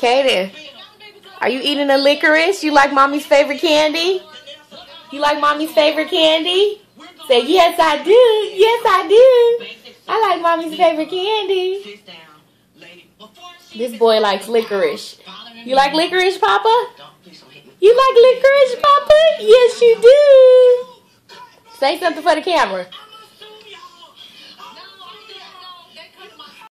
Kaden, are you eating a licorice? You like mommy's favorite candy? You like mommy's favorite candy? Say, yes, I do. Yes, I do. I like mommy's favorite candy. This boy likes licorice. You like licorice, Papa? You like licorice, Papa? Yes, you do. Say something for the camera.